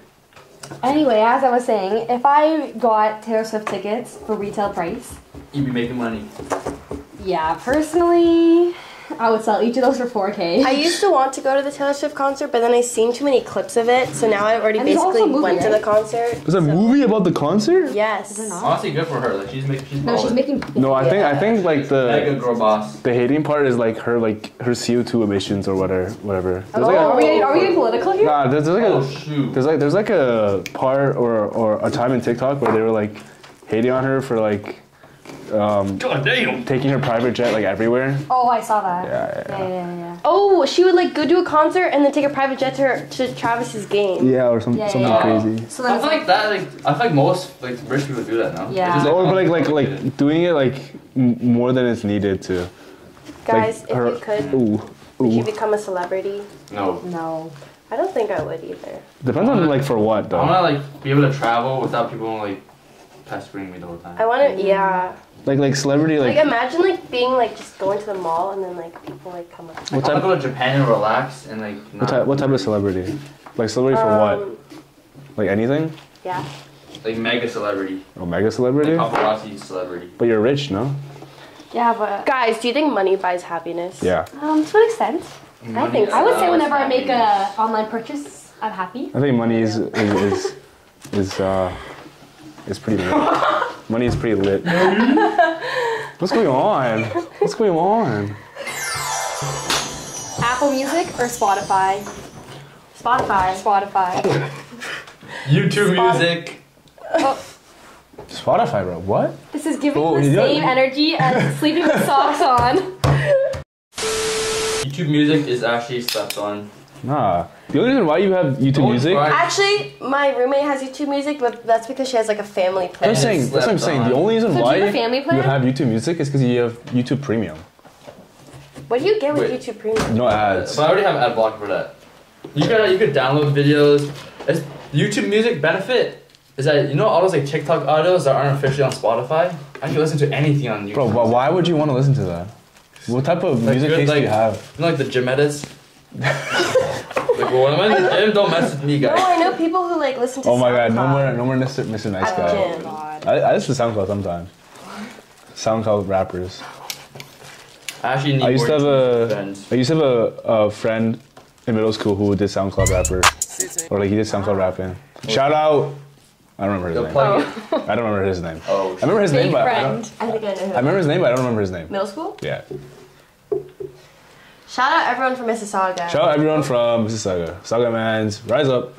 Anyway, as I was saying, if I got Taylor Swift tickets for retail price, You'd be making money. yeah, personally, I would sell each of those for 4K. I used to want to go to the Taylor Swift concert, but then I seen too many clips of it, so now I already And basically movie, went to the concert. There's a movie about the concert? Yes. Is there not? Honestly, good for her. Like she's making. She's no, she's making. No, I think I think like the mega the girl boss. the hating part is like her like her CO2 emissions or whatever whatever. There's like oh, Are we, getting, are we getting political here? nah, there's, there's like Oh a shoot. there's like there's like a part or or a time in TikTok where they were like hating on her for like um, God damn. taking her private jet like everywhere. Oh, I saw that. Yeah, yeah, Yeah, yeah, yeah. Oh, she would like go to a concert and then take a private jet to her to Travis's game. Yeah, or some, Yeah, something yeah. crazy. So I then, feel like that. Like I feel like most like rich people do that now. Yeah. It's just, Or but like like like doing it like m- more than it's needed to. Guys, like, if her- you could, Ooh, would you ooh. become a celebrity? no. no. I don't think I would either. Depends on like for what though. I though. wanna like be able to travel without people like pestering me the whole time. I want to, yeah. Like like celebrity Like, like. imagine like being like just going to the mall and then like people like come up. What I wanna type? go to Japan and relax and like. What Not, type? What type of celebrity? Like celebrity for what? Um, Like anything? Yeah. Like mega celebrity. Oh, mega celebrity? Paparazzi celebrity. But you're rich, no? Yeah, but Guys, do you think money buys happiness? Yeah. um, to an extent, I think I would say whenever I make a online purchase, I'm happy. I think money is is is, is uh is pretty lit. money is pretty lit. What's going on? What's going on? Apple Music or Spotify? Spotify. Spotify. YouTube music. Oh. Spotify, bro. What? This is giving Oh, the yeah. same energy as sleeping with socks on. YouTube music is actually slept on. Nah. The only reason why you have YouTube Don't Music. cry. Actually, my roommate has YouTube Music, but that's because she has like a family plan. I'm saying. That's what I'm saying. The only reason So why you have a family you have YouTube Music is because you have YouTube Premium. What do you get with Wait. YouTube Premium? No ads. But I already have ad block for that. You could you could download videos. It's, YouTube Music benefit is that you know all those like TikTok audios that aren't officially on Spotify. I can listen to anything on YouTube. Bro, why, why would you want to listen to that? What type of Like music good, taste do like- you have? You know, like the gym edits. Like well, when I'm in the gym, don't mess with me, guys. No. I know people who like listen to Oh my god, no more, no more Mr. Mr. Nice at Guy. the gym. I, I listen to SoundCloud sometimes. SoundCloud rappers. I actually need I used to have YouTube a, friends. I used to have a, a friend in middle school who did SoundCloud rapper, or like he did SoundCloud rapping. Oh. Shout out. I don't remember his Go name. plug. I don't remember his name. Oh, I remember his name, Fake but I, don't, I think I know who. I remember his name, but I don't remember his name. Middle school? Yeah. Shout out everyone from Mississauga. Shout out everyone from Mississauga. Sauga Mans, rise up.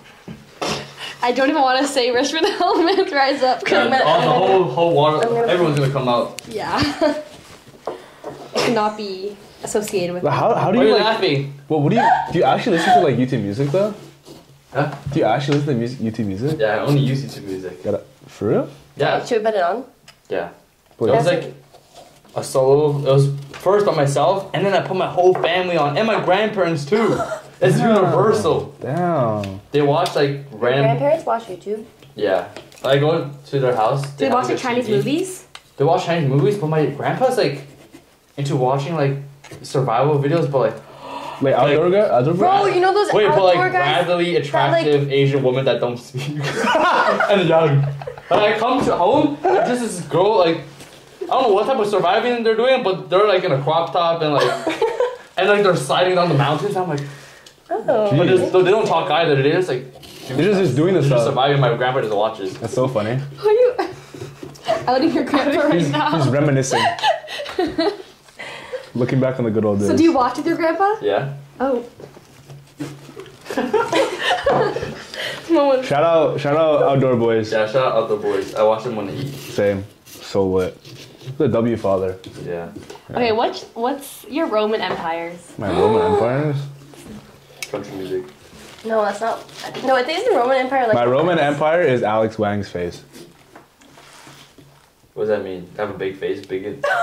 I don't even want to say Richmond Element Rise Up. Yeah, gonna- all the whole whole water. I'm gonna- Everyone's gonna come out. Yeah. it cannot be associated with But how, how do Why are you you like? laughing? Well, what do you do? You actually listen to like YouTube music though? Huh? Do you actually listen to music, YouTube music? Yeah, I only use YouTube music. Gotta, for real? Yeah, Should we put it on? yeah. Wait, It was That's like a solo. It was first on myself, and then I put my whole family on, and my grandparents too. It's universal. Damn. They watch like random. Grandparents watch YouTube. Yeah. I go to their house. Do they watch their like Chinese TV. movies? They watch Chinese movies, but my grandpa's like into watching like survival videos, but like Wait, outdoor guy? Outdoor Bro, guy? you know those wait, but outdoor like guys? radically attractive Asian women that don't speak and young. But I come to home, and just this girl like I don't know what type of surviving they're doing, but they're like in a crop top and like and like they're sliding down the mountains. I'm like, Oh. but just, they don't talk either. They're just like They're just, just doing they're this just stuff. surviving. My grandpa just watches. That's so funny. Who are you outing your grandpa right now? He's reminiscing. Looking back on the good old days. So do you watch with your grandpa? Yeah. Oh. Shout out, shout out outdoor boys. Yeah. Shout out outdoor boys. I watch them when they eat. Same. So lit. The W father. Yeah. Okay, what's what's your Roman empires? My Roman empires. Country music. No, that's not. No, I think it's the Roman Empire. Like My Roman empire is Alex Wang's face. What does that mean? Have a big face, big.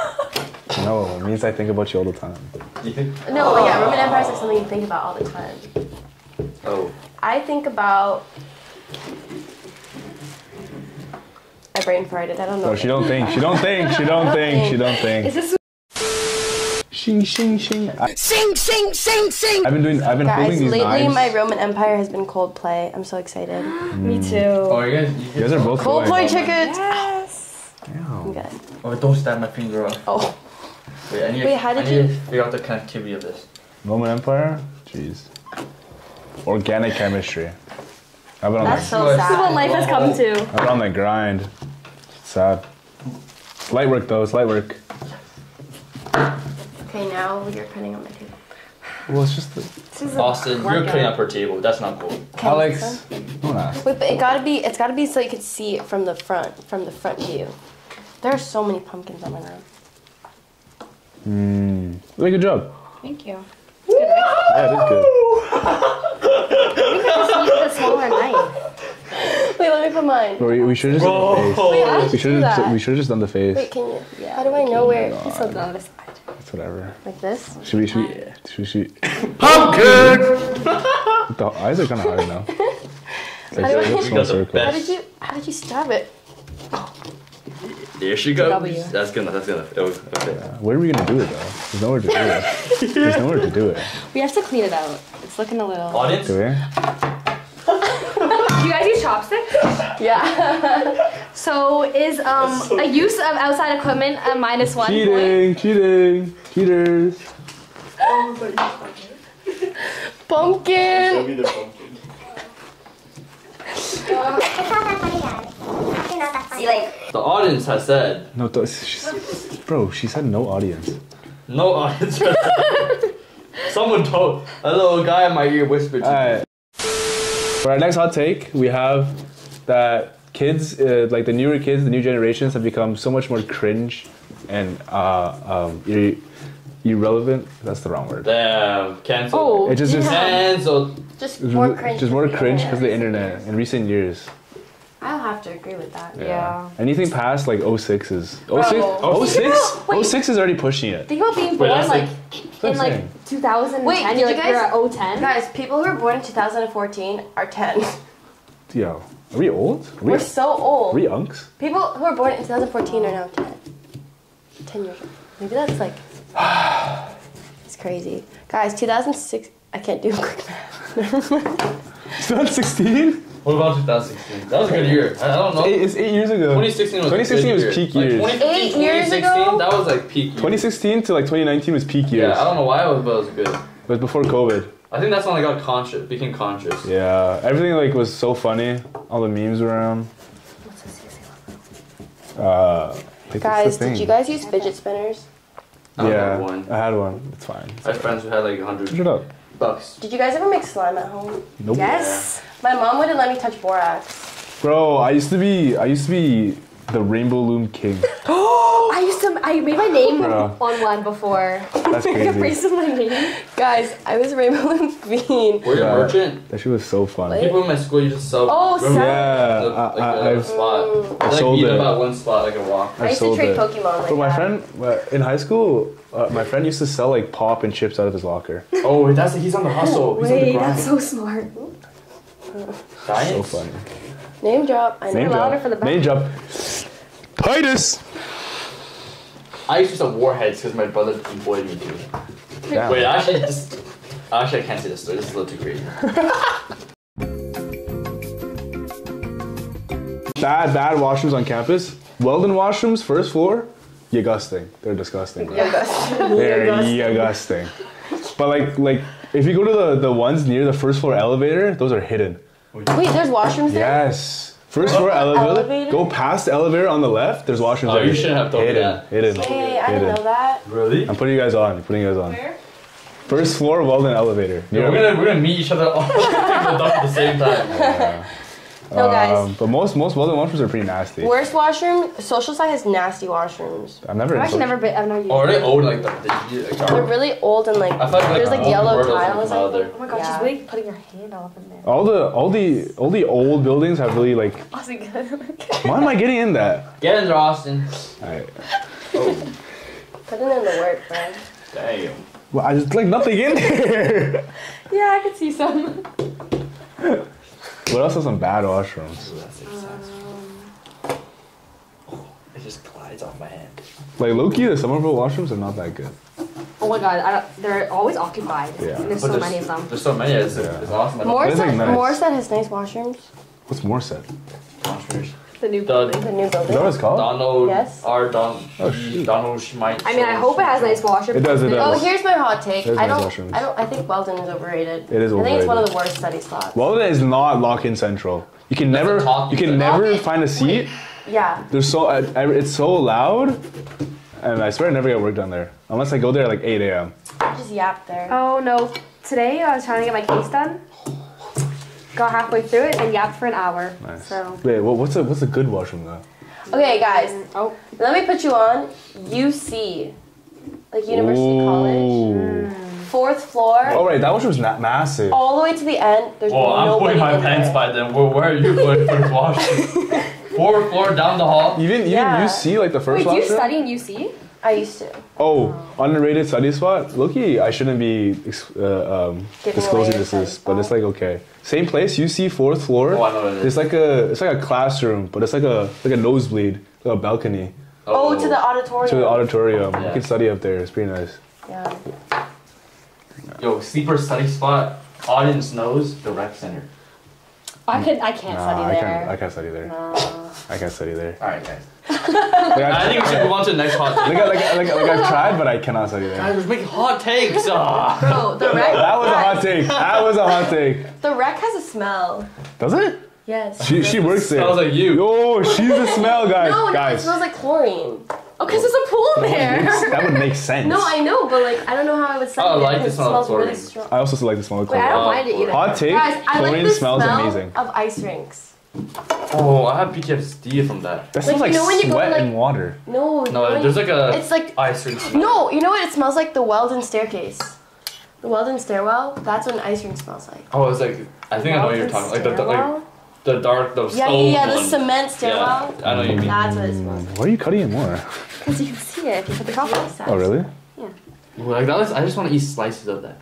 No, it means I think about you all the time. You think? No, but yeah, Roman Empire is like something you think about all the time. Oh. I think about. I brain farted. I don't know. No, she don't think. She don't think. She don't think. She don't Is think. this Shing, shing, shing. I, Sing, sing, sing, sing. I've been doing. I've been Guys, holding these lately knives. my Roman Empire has been Coldplay. I'm so excited. me mm. too? Oh, you guys. you guys are both going. Coldplay tickets. Yes. I'm good. Oh, don't stab my finger off. Oh, Wait, I need, Wait, how I did need you- to figure out the connectivity of this. Roman empire. Jeez. Organic chemistry. I've been on that's that. so This is what life has come to. I've been on that grind. Sad. Light work though. It's light work. Okay, now you're cutting on my table. Well, it's just the, This is a Austin, you're workout. cutting up her table. That's not cool. Alex. Don't ask. Wait, but it gotta be. It's gotta be so you can see it from the front, from the front view. There are so many pumpkins on my room. Hmm. Really good job. Thank you. Yeah, it is good. We could just use the smaller knife. Wait, let me put mine. Bro, we, we should have just done the face. Wait, how did We you should do have. that? We should have just done the face. Wait, can you? Yeah. How do I know where? This on the other side. It's whatever. Like this? Should we? Should we? Should we? Should we Pumpkin. the eyes are kind of hard now. Like, How do I- You got the circle. How did you? How did you stab it? There she goes. W. That's good enough. That's good enough. Oh, okay. Where are we gonna do it though? There's nowhere to do it. There's nowhere to do it. We have to clean it out. It's looking a little. Audience? Do we? Chopsticks? Yeah. So is um a use of outside equipment a minus one point? Cheating! Cheating! Cheaters! Pumpkin. The audience has said No, th- she's, bro. She said no audience. no audience. Someone told a little guy in my ear whispered to me. Alright. For our next hot take, we have that kids, uh, like the newer kids, the new generations, have become so much more cringe and uh, um, ir- irrelevant. That's the wrong word. Damn, cancel. Oh, It just just Cancel. Just more cringe. just more because of the cringe internet. because the internet in recent years. I'll have to agree with that. Yeah. Anything past like 06 is 06 Bro. 06 Wait. 06 is already pushing it. Think about being born that's like what in like saying. 2010. Wait, did you're you like guys- you're at 010. Guys, people who were born in 2014 are 10. Yo, are we old? Are we, We're so old. are we unks? People who were born in 2014 are now 10. 10 years old. Maybe that's like. it's crazy. Guys, 2006. I can't do quick math. 2016? What about 2016? That was a good year. I I don't know. Eight, it's eight years ago. 2016 was 2016 a good was year. peak like, years. 2015, Eight years 2016, ago? That was like peak. years. 2016 to like 2019 was peak years. Yeah, I don't know why it was, but it was good. It was before COVID. I think that's when I got conscious, became conscious. Yeah, everything like was so funny. All the memes around. Uh, like, what's Guys, did you guys use fidget spinners? I don't Yeah, have one. I had one. It's fine. I had friends who had like 100 Shut up. Bucks. Did you guys ever make slime at home? Nope. Yes. My mom wouldn't let me touch borax. Bro, I used to be. I used to be the Rainbow Loom King. I used to. I made my name Bro. on one before. That's Caprice crazy. is my name. Guys, I was Rainbow Lavigne. We're Yeah. a merchant. That shit was so fun. Wait. People in my school used to sell. Oh, remember Yeah, the- like I- the I've- spot. I like sold beat it. about one spot like a walk. I I used to trade it. Pokemon like But my that. friend uh, in high school, uh, my friend used to sell like pop and chips out of his locker. Oh, that's he's on the hustle. He's on the Wait, grind. that's so smart. So funny. Name drop. I know. Name louder drop. for the back. Name drop. Titus. I used to sell warheads because my brother employed me to. Damn. Wait, actually, this. Actually, I can't say this story. This is a little too crazy. Bad, bad washrooms on campus. Weldon washrooms, first floor. Disgusting. They're disgusting. bro. Yeah. They're disgusting. But like, like if you go to the the ones near the first floor elevator, those are hidden. Oh, Wait, there's washrooms there? Yes. First floor oh, elevator. Elevator? Go past the elevator on the left. There's washrooms. Oh, there. you shouldn't have told me hidden, that. Hidden. Hey, I didn't know that. Really? I'm putting you guys on. I'm putting you guys on. Where? First floor Weldon elevator. Yeah, we're gonna we're gonna meet each other all at the same time. No, guys. Um, but most most Weldon washrooms are pretty nasty. Worst washroom, social side has nasty washrooms. I've never. I've actually never been. I've never used. Oh, are they old like the? the like, They're really old and like I thought like there's like old yellow tiles. come out I of there. think. Oh my gosh, Yeah. she's really putting her hand all up in there. All the all the all the old buildings have really like. Austin. Why am I getting in that? Get in there, Austin. Alright. Put it in the work, bro. Damn. Well, I just like nothing in there. yeah, I could see some. what else are some bad washrooms? Um, it just glides off my hand. Like Loki, the Somerville washrooms are not that good. Oh my god, I don't, they're always occupied. Yeah. And there's But so many of them. There's so many. It's, Yeah. it's awesome. I don't- Morset, like nice. Morset has nice washrooms. What's more said? Monsters. The new The building. The new Is that what it's called? Donald Yes. R. Don. Oh, shoot. Donald Schmidt. I mean, I hope it has nice washrooms. It does, it does. Oh, here's my hot take. There's I nice don't. washrooms. I don't. I think Weldon is overrated. It is I think it's one of overrated. the worst study spots. Weldon is not lock-in central. You can That's a never, you can never Lock-in- find a seat. Yeah. There's so, uh, it's so loud, and I swear I never get work done there unless I go there at like 8 a.m. I Just yap there. Oh no. Today I was trying to get my case done. Got halfway through it and yapped for an hour. Nice. So. Wait, what, what's a what's a good washroom though? Okay, guys. Oh. Let me put you on UC, like University College, Ooh. fourth floor, Oh right, that washroom's not massive. all the way to the end. There's Well, I'm nobody putting my in pants there. by then. Where, where are you putting first washroom? Fourth floor down the hall. Even even Yeah. you see like the first Wait, do you washroom. study in UC? I used to. Oh, underrated study spot. Loki, I shouldn't be uh, um, disclosing this, is, but it's like okay. Same place. You see fourth floor. Oh, I know what it is. It's like a it's like a classroom, but it's like a like a nosebleed, like a balcony Oh, to the auditorium. to the auditorium. You can study up there. It's pretty nice. Yeah. Yo, sleeper study spot. Audience knows the rec center. I could. I can't Nah, study I there. can't. I can't study there. No. I can't study there. All right, guys. Like, I think we should move on to the next hot like, take. I- like, I- like, like I've tried, but I cannot study there. Guys, we're making hot takes. Ah. Bro, the rec. That was a hot take. That was a hot take. The rec has a smell. Does it? Yes. She she works there. Smells like you. Oh, she's the smell, guys. no, no, it guys. smells like chlorine. Oh, because there's a pool there. that would make sense. No, I know, but like I don't know how I would study Oh, I like because the it smell of smells really strong. I also like the smell of Wait, I don't mind it either. Hot take. Guys, I like chlorine the smells smell amazing. of ice rinks. Oh, I have PTSD from that. That smells Like, like, you know when you go sweat like- and water. No, you know No, when- there's like a It's like ice rink. smell. no, you know what? It smells like the Weldon staircase. The Weldon stairwell. That's what an ice rink smells like. Oh, it's like I think I know what you're Weldon talking. Like the, the like stairwell? the dark, the Yeah, stone yeah, yeah. The one. cement stairwell. Yeah, I know what you mean. That's what it smells like. Why are you cutting it more? Because you can see it if you put the coffee. Oh, really? Ooh, like that was, I just want to eat slices of that.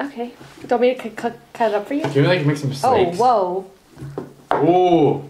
Okay. Do you want me to cut, cut, cut it up for you? Can we like make some Oh, steaks? whoa. Ooh.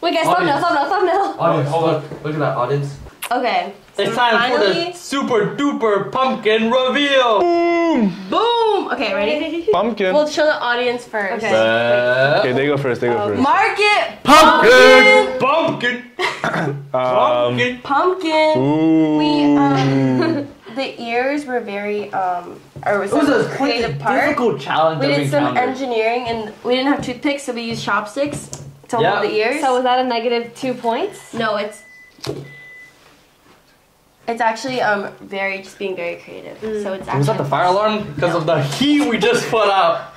Wait, guys, Oh, thumbnail, yeah. thumbnail, thumbnail. Audience, hold on. Look at that audience. Okay. It's time for the super duper pumpkin reveal. Boom. Boom. Okay, ready? Pumpkin. We'll show the audience first. Okay. Uh, okay, they go first. They go first. Mark it. pumpkin. Pumpkin. Um, Pumpkin. Pumpkin. We um, the ears were very um, or was It was a creative part. difficult challenge We did some encountered. engineering and we didn't have toothpicks, so we used chopsticks to Yeah. hold the ears. So was that a negative two points? no, it's it's actually um very just being very creative. So it's actually Was that the fire alarm? Because of the heat we just put out.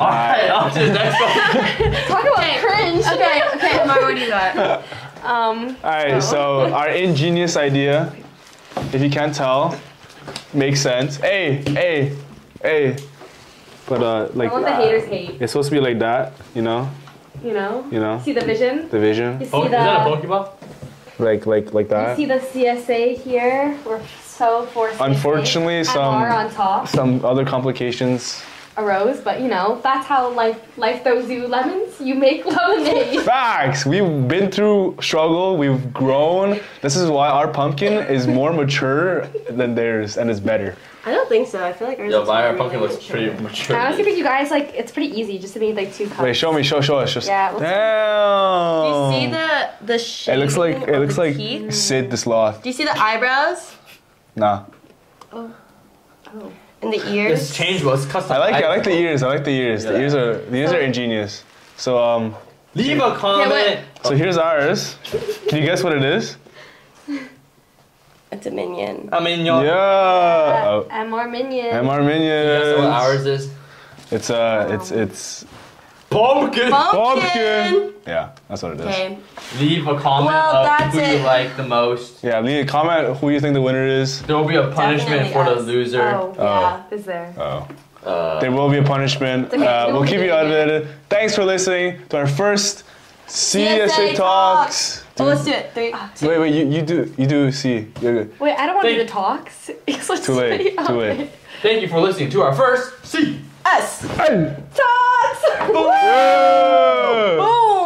Alright, on to the next one. Talk about cringe. Okay, okay, Mar, what do you got? Um, All right, so our ingenious idea, if you can't tell, makes sense. Hey, hey, hey. But uh, like I want the haters hate. it's supposed to be like that, you know, You know. you know, See the vision. the vision, You see Oh, is that a Pokeball? like like like You that. see the CSA here? We're so forced. Unfortunately, some- on top Some other complications. Arose, but you know that's how life life throws you lemons. You make lemonade. Facts. We've been through struggle. We've grown. This is why our pumpkin is more mature than theirs, and is better. I don't think so. I feel like ours Yo, is my really pumpkin looks mature. pretty mature. I honestly think you guys like it's pretty easy just to make like two cups. Wait, show me. Show show us. Just Yeah, let's- Do you see the the shape? It looks like it looks like teeth? Sid the sloth. Do you see the eyebrows Nah. Oh. Oh. And the It's ears? changeable. It's custom. I like I like the ears. I like the ears. The ears are the ears are ingenious. So um Leave a comment. wait. so here's ours. Can you guess what it is? It's a minion. A minion. yo. Yeah. Oh, MR Minion. MR Guess Minions. what ours is? It's uh it's it's Pumpkin. pumpkin. Yeah, that's what it is. Okay. Leave a comment Well, of that's who you like the most. Yeah, leave a comment who you think the winner is. There will be a punishment Definitely for the loser. Oh, yeah, is there? Oh. Uh, There will be a punishment. okay, Uh, we'll keep you updated. Thanks for listening to our first CSA, CSA Talks. Oh, let's do it. Three. two. Wait, wait, you, you do you do C. You're good. Wait, I don't want to do the talks. It's Too late, too late. thank you for listening to our first C us. Hey. Oh, Boom! Boom!